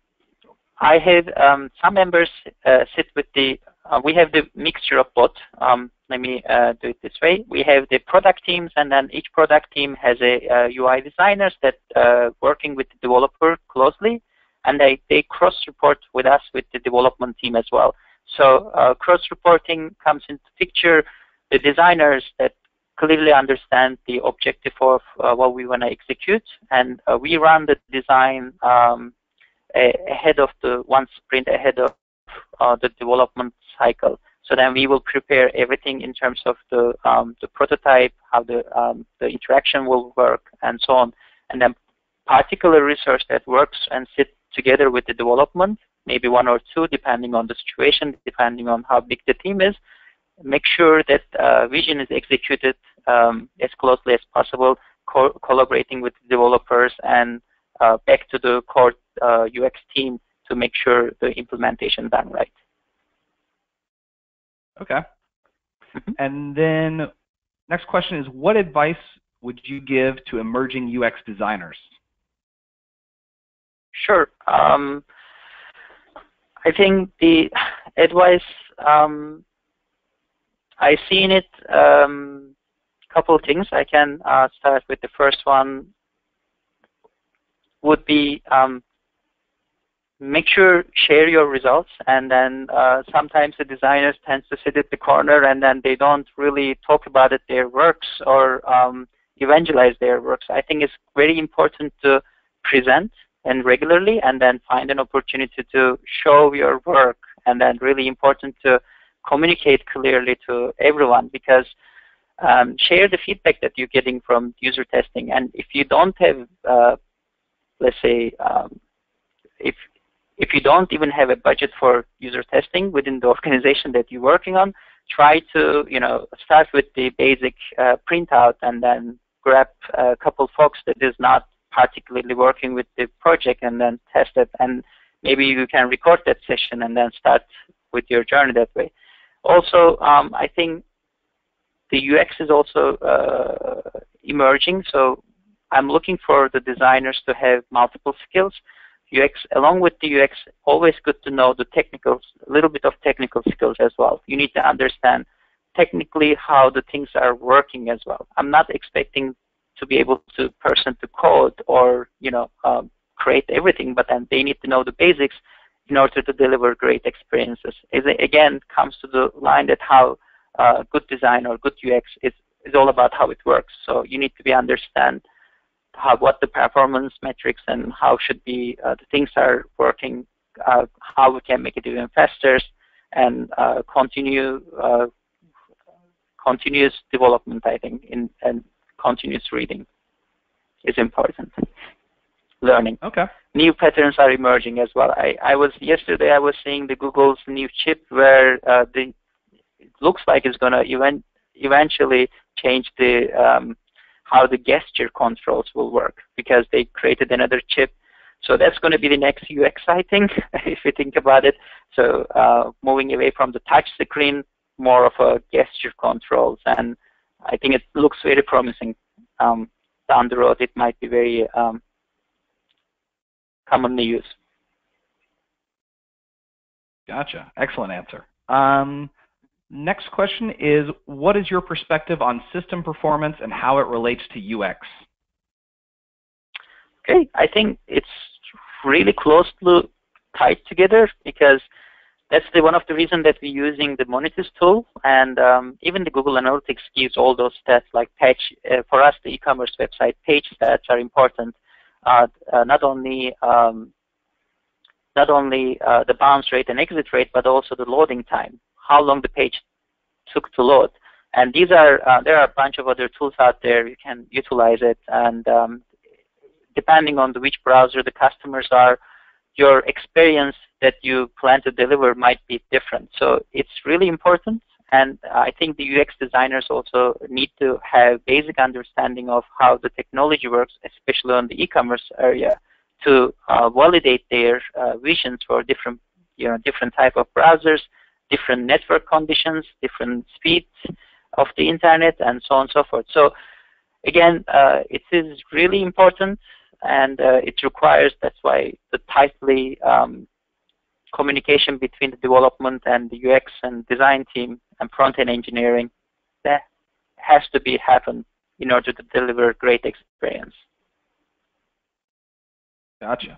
I have um, some members uh, sit with the, uh, we have the mixture of both. Um, let me uh, do it this way. We have the product teams, and then each product team has a UI designers that uh, working with the developer closely, and they, they cross-report with us with the development team as well. So uh, cross-reporting comes into picture. The designers that clearly understand the objective of uh, what we want to execute, and uh, we run the design um, ahead of the one sprint ahead of uh, the development cycle. So then we will prepare everything in terms of the um, the prototype, how the um, the interaction will work, and so on. And then particular research that works and sit together with the development, maybe one or two, depending on the situation, depending on how big the team is. Make sure that uh, vision is executed um, as closely as possible, co collaborating with developers and uh, back to the core uh, UX team to make sure the implementation done right. Okay. Mm-hmm. And then next question is, what advice would you give to emerging UX designers? Sure. Um, I think the advice um, I see in it a um, couple of things. I can uh, start with the first one. Would be um, make sure share your results and then uh, sometimes the designers tend to sit at the corner and then they don't really talk about it their works or um, evangelize their works. I think it's very important to present and regularly and then find an opportunity to show your work and then really important to communicate clearly to everyone because um, share the feedback that you're getting from user testing. And if you don't have uh, let's say um, if if you don't even have a budget for user testing within the organization that you're working on, try to you know start with the basic uh, printout and then grab a couple folks that is not particularly working with the project and then test it and maybe you can record that session and then start with your journey that way. Also, um, I think the UX is also uh, emerging, so I'm looking for the designers to have multiple skills. UX, along with the UX, always good to know the technical, a little bit of technical skills as well. You need to understand technically how the things are working as well. I'm not expecting to be able to person to code or you know um, create everything, but then they need to know the basics in order to deliver great experiences. It again comes to the line that how uh, good design or good UX is is all about how it works. So you need to be understand how what the performance metrics and how should be uh, the things are working, uh, how we can make it even faster, and uh, continue uh, continuous development. I think in and continuous reading is important. Learning. Okay. New patterns are emerging as well. I, I was yesterday. I was seeing the Google's new chip where uh, the it looks like it's going to event, eventually change the um, how the gesture controls will work because they created another chip. So that's going to be the next UX, I if you think about it. So uh, moving away from the touch screen, more of a gesture controls, and I think it looks very promising. Um, down the road, it might be very um, commonly used. Gotcha. Excellent answer. Um, Next question is, what is your perspective on system performance and how it relates to UX? Okay, I think it's really closely tied together because that's the, one of the reasons that we're using the monitors tool, and um, even the Google Analytics gives all those stats like page. Uh, for us, the e-commerce website page stats are important. Uh, uh, not only um, not only uh, the bounce rate and exit rate, but also the loading time how long the page took to load. And these are uh, there are a bunch of other tools out there. You can utilize it, and um, depending on which browser the customers are, your experience that you plan to deliver might be different. So it's really important, and I think the UX designers also need to have basic understanding of how the technology works, especially on the e-commerce area, to uh, validate their uh, visions for different you know different type of browsers different network conditions, different speeds of the internet, and so on and so forth. So again, uh, it is really important, and uh, it requires, that's why the tightly um, communication between the development and the UX and design team and front-end engineering that has to be happen in order to deliver great experience. Gotcha.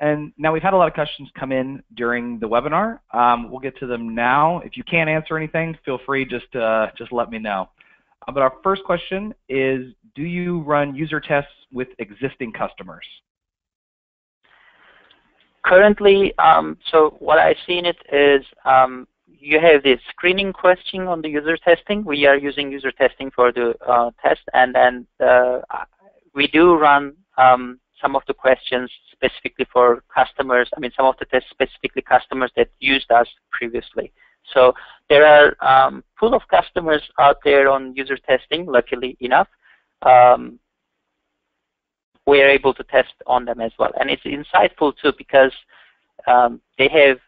And now we've had a lot of questions come in during the webinar. Um, we'll get to them now. If you can't answer anything, feel free just uh, just let me know. Uh, but our first question is, do you run user tests with existing customers? Currently, um, so what I see in it is um, you have the screening question on the user testing. We are using user testing for the uh, test, and then uh, we do run um, some of the questions specifically for customers. I mean, some of the tests specifically customers that used us previously. So there are um, pool of customers out there on user testing, luckily enough. Um, we are able to test on them as well. And it's insightful too because um, they have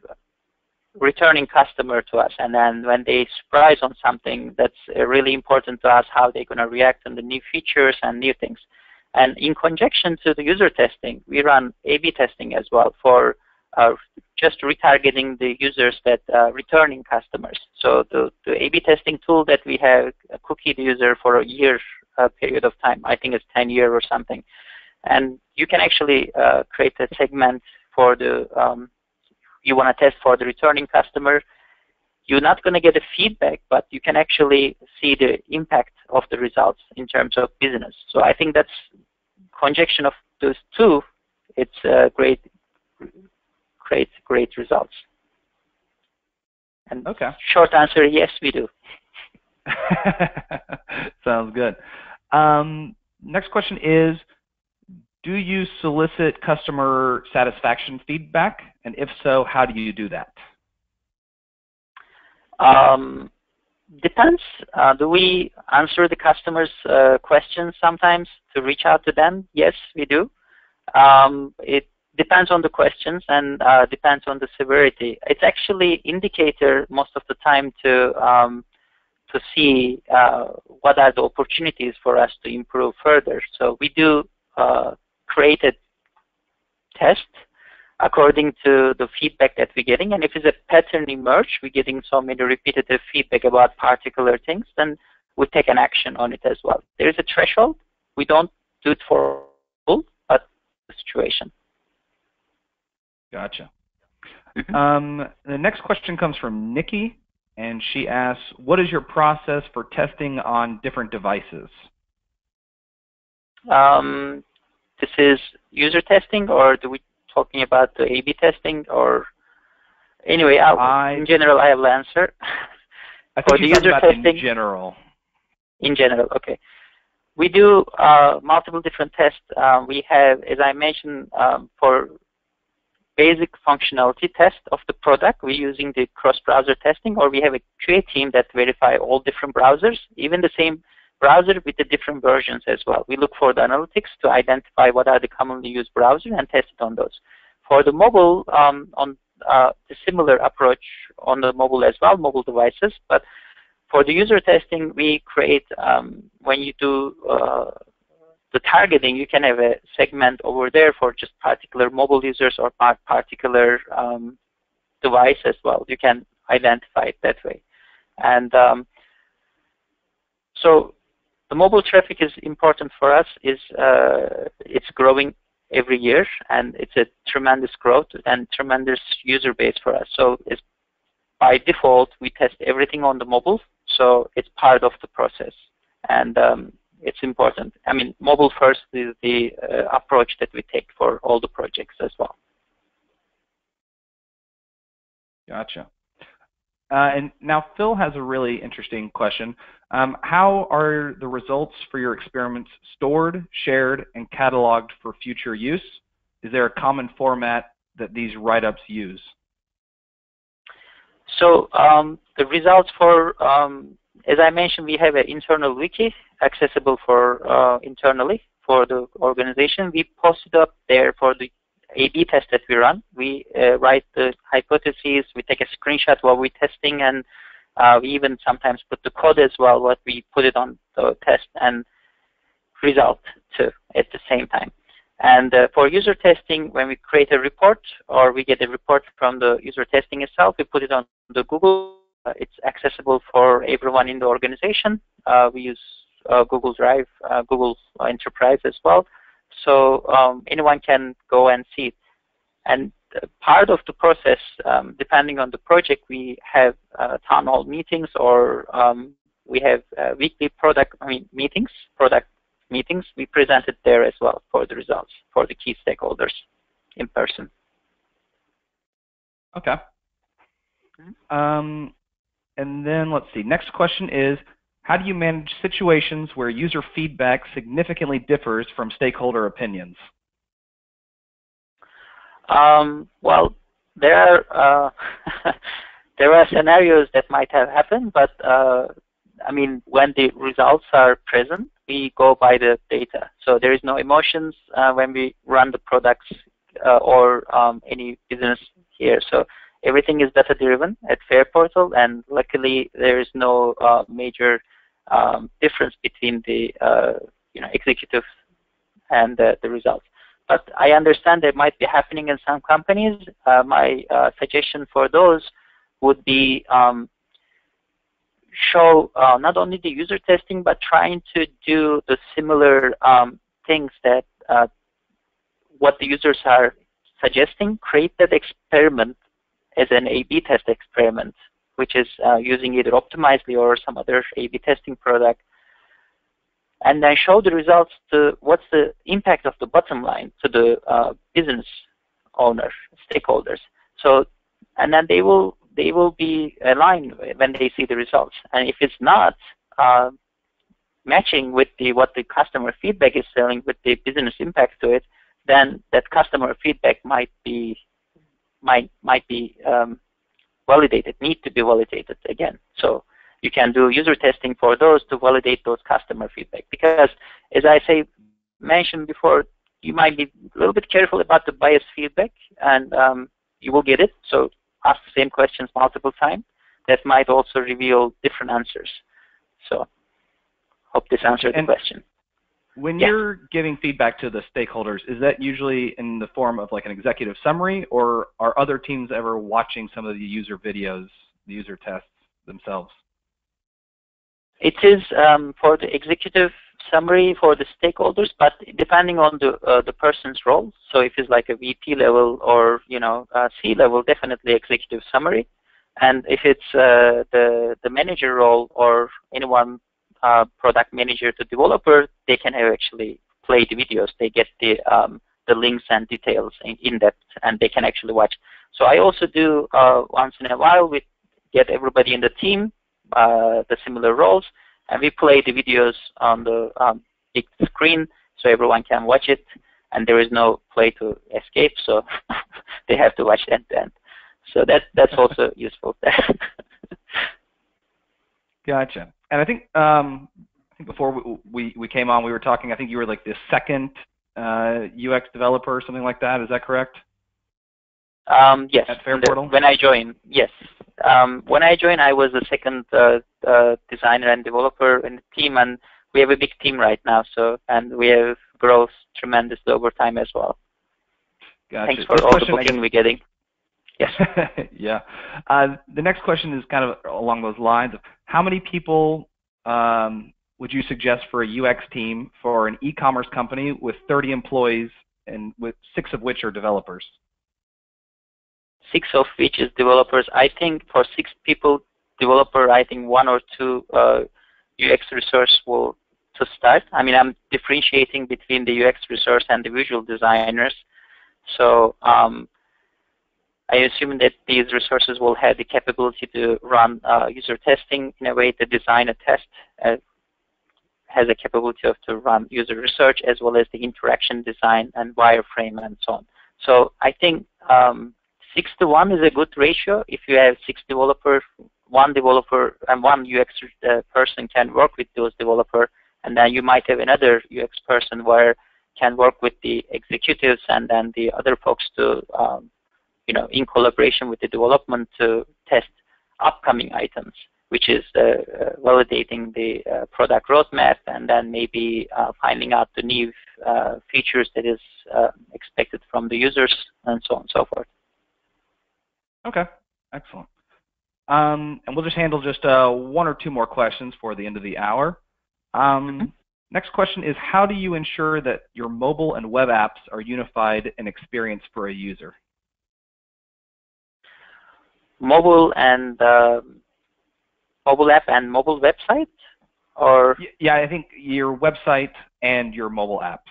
returning customer to us and then when they surprise on something that's really important to us how they're going to react on the new features and new things and in conjunction to the user testing we run A-B testing as well for uh, just retargeting the users that uh, returning customers. So the, the A-B testing tool that we have cookie the user for a year uh, period of time I think it's 10 year or something. And you can actually uh, create a segment for the um, you want to test for the returning customer, you're not going to get a feedback, but you can actually see the impact of the results in terms of business. So I think that's conjunction of those two. It's a great, great, great results. And okay. short answer, yes, we do. Sounds good. Um, next question is, do you solicit customer satisfaction feedback? And if so, how do you do that? Um, depends. Uh, do we answer the customer's uh, questions sometimes to reach out to them? Yes, we do. Um, it depends on the questions and uh, depends on the severity. It's actually indicator most of the time to um, to see uh, what are the opportunities for us to improve further. So we do uh, create a test according to the feedback that we're getting. And if it's a pattern emerge, we're getting so many repetitive feedback about particular things, then we take an action on it as well. There is a threshold. We don't do it for all, but the situation. Gotcha. Mm-hmm. Um, the next question comes from Nikki, and she asks, what is your process for testing on different devices? Um, this is user testing, or do we talking about the A/B testing, or anyway? I, in general, I will answer. I think For the user testing, in general. In general, okay. We do uh, multiple different tests. Uh, we have, as I mentioned, um, for basic functionality test of the product, we're using the cross-browser testing, or we have a QA team that verify all different browsers, even the same browser with the different versions as well. We look for the analytics to identify what are the commonly used browsers and test it on those. For the mobile, um, on uh, the similar approach on the mobile as well, mobile devices, but for the user testing, we create, um, when you do uh, the targeting, you can have a segment over there for just particular mobile users or particular um, device as well. You can identify it that way. And um, so the mobile traffic is important for us. is uh, It's growing every year, and it's a tremendous growth and tremendous user base for us. So it's by default, we test everything on the mobile, so it's part of the process. And um, it's important. I mean, mobile first is the uh, approach that we take for all the projects as well. Gotcha. Uh, and now Phil has a really interesting question. Um, how are the results for your experiments stored, shared, and cataloged for future use? Is there a common format that these write-ups use? So um, the results for, um, as I mentioned, we have an internal wiki accessible for uh, internally for the organization. We post it up there for the a/B test that we run. We uh, write the hypotheses, we take a screenshot while we're testing, and uh, we even sometimes put the code as well, what we put it on the test and result too at the same time. And uh, for user testing, when we create a report or we get a report from the user testing itself, we put it on the Google. Uh, it's accessible for everyone in the organization. Uh, we use uh, Google Drive, Google Enterprise as well. So um, anyone can go and see it. And part of the process, um, depending on the project, we have uh, town hall meetings or um, we have uh, weekly product I mean, meetings, product meetings. We present it there as well for the results for the key stakeholders in person. Okay. Mm-hmm. Um, and then let's see. Next question is, how do you manage situations where user feedback significantly differs from stakeholder opinions? Um, well, there are uh, there are scenarios that might have happened, but uh, I mean, when the results are present, we go by the data. So there is no emotions uh, when we run the products uh, or um, any business here. So everything is data driven at Fareportal, and luckily there is no uh, major um, difference between the uh, you know executive and the results. But I understand that might be happening in some companies. Uh, my uh, suggestion for those would be um, show uh, not only the user testing, but trying to do the similar um, things that uh, what the users are suggesting, create that experiment as an A-B test experiment, which is uh, using either Optimizely or some other A-B testing product, and then show the results to what's the impact of the bottom line to the uh, business owner, stakeholders. So, and then they will they will be aligned when they see the results. And if it's not uh, matching with the what the customer feedback is telling with the business impact to it, then that customer feedback might be might might be um, validated, need to be validated again. So you can do user testing for those to validate those customer feedback. Because as I say mentioned before, you might be a little bit careful about the bias feedback, and um, you will get it. So ask the same questions multiple times. That might also reveal different answers. So hope this answered and the question. When yeah. you're giving feedback to the stakeholders, is that usually in the form of like an executive summary, or are other teams ever watching some of the user videos, the user tests themselves? It is um, for the executive summary for the stakeholders, but depending on the uh, the person's role. So if it's like a VP level or you know C level, definitely executive summary. And if it's uh, the the manager role or anyone uh, product manager to developer, they can actually play the videos. They get the um, the links and details in, in depth, and they can actually watch. So I also do uh, once in a while we get everybody in the team uh, the similar roles, and we play the videos on the um, big screen so everyone can watch it, and there is no play to escape, so they have to watch end to end. So that that's also useful there. gotcha. And I think um, I think before we, we, we came on, we were talking. I think you were like the second uh, UX developer, or something like that. Is that correct? Um, yes. At Fareportal? when I joined, yes. Um, when I joined, I was the second uh, uh, designer and developer in the team, and we have a big team right now. So, and we have growth tremendously over time as well. Gotcha. Thanks for this all the booking we're getting. Yes. yeah. Uh, the next question is kind of along those lines of how many people um, would you suggest for a UX team for an e-commerce company with 30 employees and with six of which are developers? Six of which is developers. I think for six people developer, I think one or two uh, UX resource will to start. I mean, I'm differentiating between the UX resource and the visual designers. So um, I assume that these resources will have the capability to run uh, user testing in a way to design a test uh, has a capability of to run user research as well as the interaction design and wireframe and so on. So I think um, six to one is a good ratio. If you have six developers, one developer and one UX uh, person can work with those developers, and then you might have another UX person where can work with the executives and then the other folks to, um, you know, in collaboration with the development to test upcoming items, which is uh, uh, validating the uh, product roadmap and then maybe uh, finding out the new uh, features that is expected from the users and so on and so forth. Okay, excellent. Um, and we'll just handle just uh, one or two more questions for the end of the hour. Um, mm -hmm. Next question is, how do you ensure that your mobile and web apps are unified in experience for a user? Mobile and uh, mobile app and mobile website, or yeah, I think your website and your mobile app.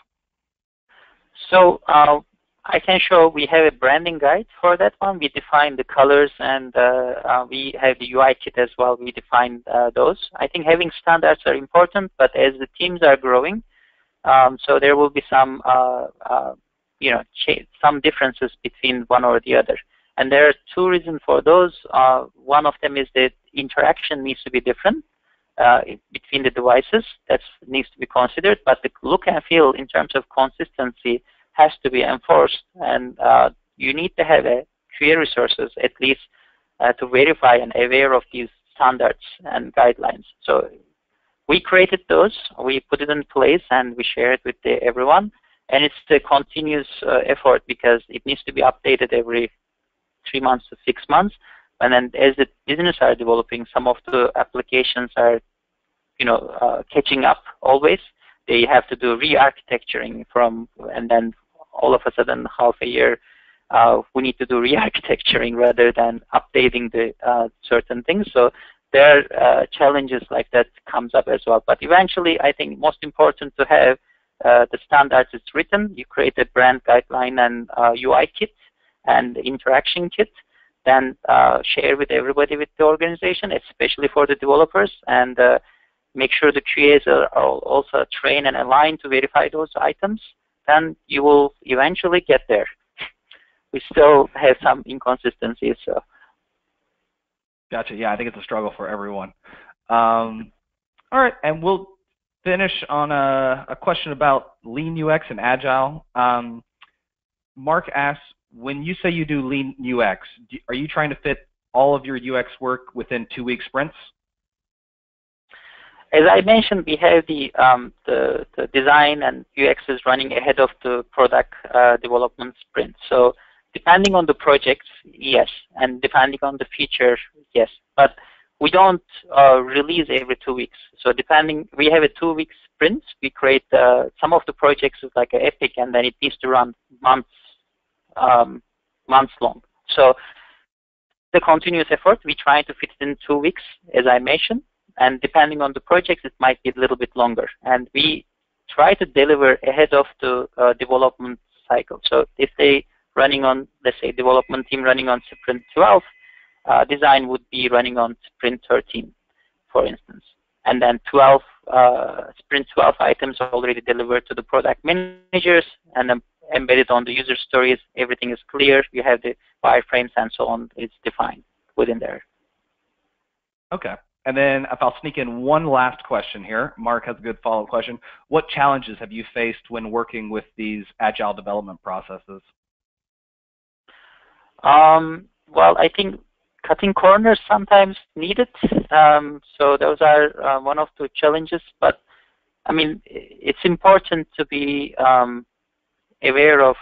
So uh, I can show we have a branding guide for that one. We define the colors and uh, uh, we have the UI kit as well. We define uh, those. I think having standards are important, but as the teams are growing, um, so there will be some, uh, uh, you know, some differences between one or the other. And there are two reasons for those. Uh, one of them is that interaction needs to be different between the devices. That needs to be considered. But the look and feel in terms of consistency has to be enforced, and uh, you need to have a clear resources at least uh, to verify and aware of these standards and guidelines. So we created those, we put it in place, and we share it with everyone. And it's a continuous uh, effort because it needs to be updated every three months to six months. And then as the business are developing, some of the applications are, you know, uh, catching up always. They have to do re-architecturing from, and then all of a sudden half a year uh, we need to do re-architecturing rather than updating the uh, certain things. So there are uh, challenges like that comes up as well. But eventually, I think most important to have uh, the standards is written. You create a brand guideline and UI uh, kit and interaction kit, then uh, share with everybody with the organization, especially for the developers, and make sure the QAs are also trained and aligned to verify those items then you will eventually get there. We still have some inconsistencies. So. Gotcha. Yeah, I think it's a struggle for everyone. Um, all right, and we'll finish on a, a, question about Lean UX and Agile. Um, Mark asks, when you say you do Lean UX, do, are you trying to fit all of your UX work within two-week sprints? As I mentioned, we have the, um, the, the, design and UX is running ahead of the product uh, development sprint. So depending on the project, yes, and depending on the feature, yes. But we don't uh, release every two weeks. So depending, we have a two-week sprint. We create uh, some of the projects is like an epic, and then it needs to run months, um, months long. So the continuous effort, we try to fit it in two weeks, as I mentioned. And depending on the projects, it might be a little bit longer. And we try to deliver ahead of the uh, development cycle. So if they running on, let's say, development team running on sprint 12, uh, design would be running on sprint 13, for instance. And then 12 uh, sprint 12 items are already delivered to the product managers and then embedded on the user stories. Everything is clear. You have the wireframes and so on. It's defined within there. Okay. And then if I'll sneak in one last question here, Mark has a good follow-up question. What challenges have you faced when working with these agile development processes? Um, well, I think cutting corners sometimes needed. Um, so those are uh, one of the challenges. But I mean, it's important to be um, aware of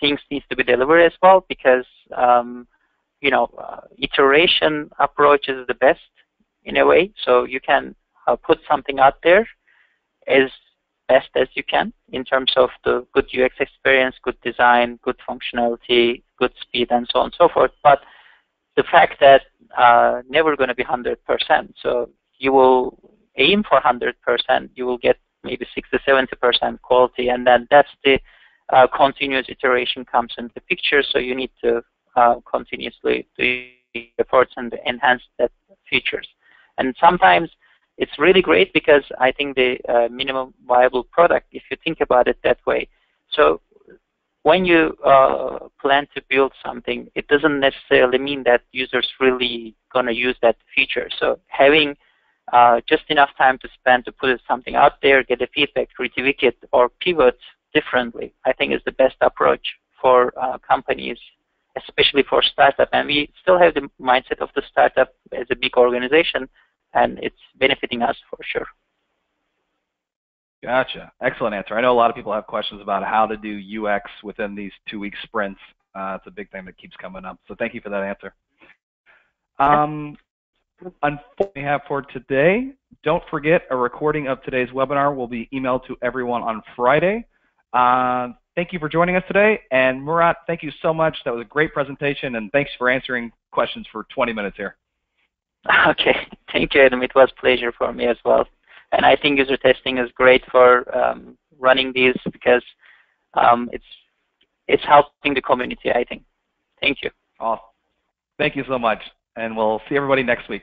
things needs to be delivered as well because um, you know uh, iteration approach is the best in a way. So you can uh, put something out there as best as you can in terms of the good UX experience, good design, good functionality, good speed, and so on and so forth. But the fact that uh, never going to be 100%. So you will aim for 100%, you will get maybe 60, 70% quality, and then that's the uh, continuous iteration comes into the picture. So you need to uh, continuously do efforts and enhance that features. And sometimes it's really great because I think the uh, minimum viable product, if you think about it that way. So when you uh, plan to build something, it doesn't necessarily mean that users really going to use that feature. So having uh, just enough time to spend to put something out there, get a feedback, retweak it, or pivot differently, I think is the best approach for uh, companies, especially for startup. And we still have the mindset of the startup as a big organization, and it's benefiting us for sure. Gotcha. Excellent answer. I know a lot of people have questions about how to do UX within these two-week sprints. Uh, it's a big thing that keeps coming up. So thank you for that answer. Um, unfortunately, have for today. Don't forget, a recording of today's webinar will be emailed to everyone on Friday. Uh, thank you for joining us today. And Murat, thank you so much. That was a great presentation, and thanks for answering questions for 20 minutes here. Okay, thank you, Adam. It was a pleasure for me as well. And I think user testing is great for um, running these because um, it's it's helping the community, I think. Thank you. Awesome. Thank you so much. And we'll see everybody next week.